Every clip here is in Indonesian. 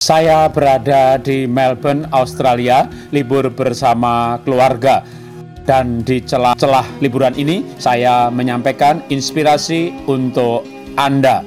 Saya berada di Melbourne, Australia, libur bersama keluarga. Dan di celah-celah liburan ini, saya menyampaikan inspirasi untuk Anda.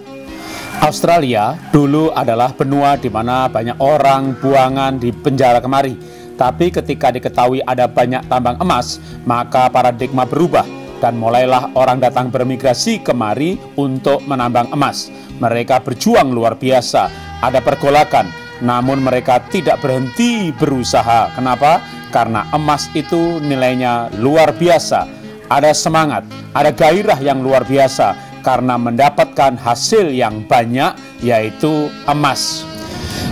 Australia dulu adalah benua di mana banyak orang buangan di penjara kemari. Tapi ketika diketahui ada banyak tambang emas, maka paradigma berubah dan mulailah orang datang bermigrasi kemari untuk menambang emas. Mereka berjuang luar biasa, ada pergolakan, namun mereka tidak berhenti berusaha. Kenapa? Karena emas itu nilainya luar biasa. Ada semangat, ada gairah yang luar biasa karena mendapatkan hasil yang banyak yaitu emas.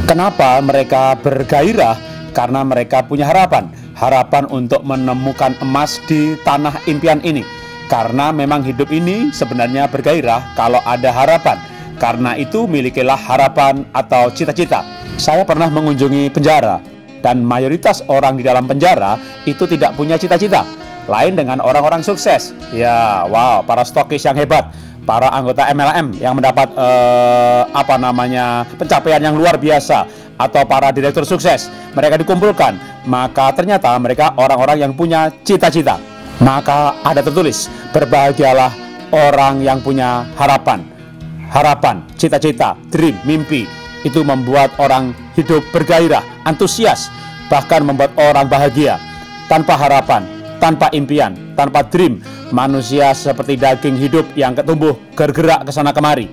Kenapa mereka bergairah? Karena mereka punya harapan, harapan untuk menemukan emas di tanah impian ini. Karena memang hidup ini sebenarnya bergairah kalau ada harapan. Karena itu milikilah harapan atau cita-cita saya pernah mengunjungi penjara dan mayoritas orang di dalam penjara itu tidak punya cita-cita. Lain dengan orang-orang sukses. Ya, wow, para stokis yang hebat, para anggota MLM yang mendapat eh, apa namanya pencapaian yang luar biasa atau para direktur sukses. Mereka dikumpulkan, maka ternyata mereka orang-orang yang punya cita-cita. Maka ada tertulis, berbahagialah orang yang punya harapan. Harapan, cita-cita, dream, mimpi, itu membuat orang hidup bergairah, antusias, bahkan membuat orang bahagia. Tanpa harapan, tanpa impian, tanpa dream, manusia seperti daging hidup yang ketumbuh bergerak ke sana kemari.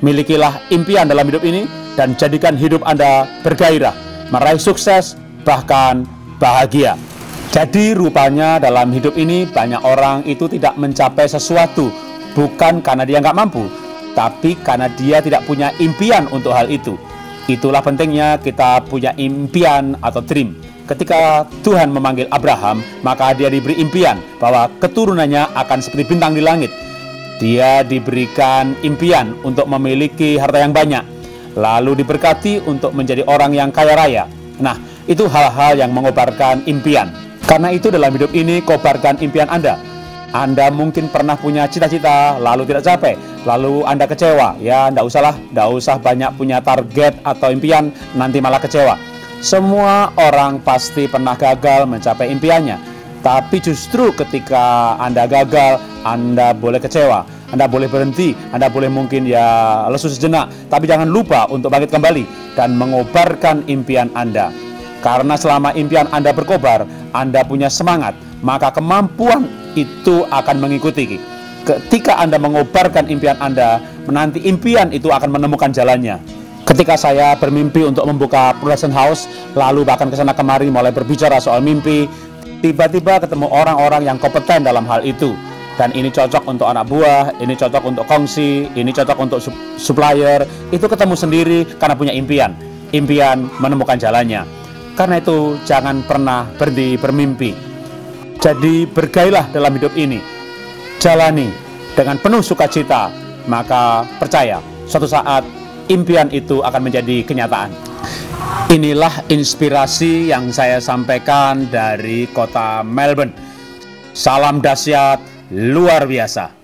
Milikilah impian dalam hidup ini dan jadikan hidup Anda bergairah, meraih sukses, bahkan bahagia. Jadi rupanya dalam hidup ini banyak orang itu tidak mencapai sesuatu bukan karena dia nggak mampu, tapi karena dia tidak punya impian untuk hal itu. Itulah pentingnya kita punya impian atau dream. Ketika Tuhan memanggil Abraham, maka dia diberi impian bahwa keturunannya akan seperti bintang di langit. Dia diberikan impian untuk memiliki harta yang banyak, lalu diberkati untuk menjadi orang yang kaya raya. Nah, itu hal-hal yang mengobarkan impian. Karena itu dalam hidup ini kobarkan impian Anda anda mungkin pernah punya cita-cita lalu tidak capai, lalu Anda kecewa. Ya, tidak usahlah, tidak usah banyak punya target atau impian, nanti malah kecewa. Semua orang pasti pernah gagal mencapai impiannya. Tapi justru ketika Anda gagal, Anda boleh kecewa. Anda boleh berhenti, Anda boleh mungkin ya lesu sejenak, tapi jangan lupa untuk bangkit kembali dan mengobarkan impian Anda. Karena selama impian Anda berkobar, Anda punya semangat, maka kemampuan itu akan mengikuti. Ketika Anda mengobarkan impian Anda, menanti impian itu akan menemukan jalannya. Ketika saya bermimpi untuk membuka production house, lalu bahkan ke sana kemari mulai berbicara soal mimpi, tiba-tiba ketemu orang-orang yang kompeten dalam hal itu. Dan ini cocok untuk anak buah, ini cocok untuk kongsi, ini cocok untuk supplier. Itu ketemu sendiri karena punya impian. Impian menemukan jalannya. Karena itu jangan pernah berhenti bermimpi jadi bergailah dalam hidup ini. Jalani dengan penuh sukacita, maka percaya suatu saat impian itu akan menjadi kenyataan. Inilah inspirasi yang saya sampaikan dari kota Melbourne. Salam dahsyat luar biasa.